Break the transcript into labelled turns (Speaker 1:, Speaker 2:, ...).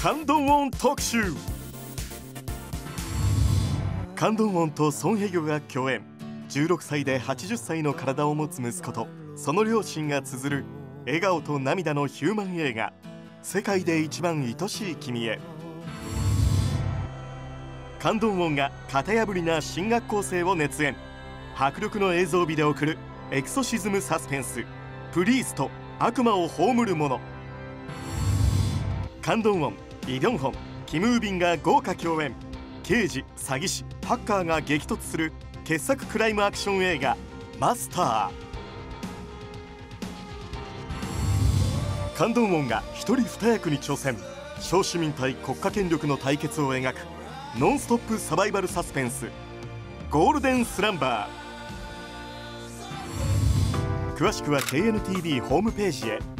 Speaker 1: 感動音特集。感動音とソン・ヘギョが共演。16歳で80歳の体を持つ息子とその両親が綴る笑顔と涙のヒューマン映画「世界で一番愛しい君へ」感動音が型破りな進学校生を熱演。迫力の映像美で送るエクソシズムサスペンス「プリースト悪魔を葬る者」感動音。イ・ドンホンキム・ウビンが豪華共演。刑事詐欺師ハッカーが激突する傑作クライムアクション映画「マスター」感動音が一人二役に挑戦。小市民対国家権力の対決を描くノンストップサバイバルサスペンス「ゴールデンスランバー」詳しくは KNTV ホームページへ。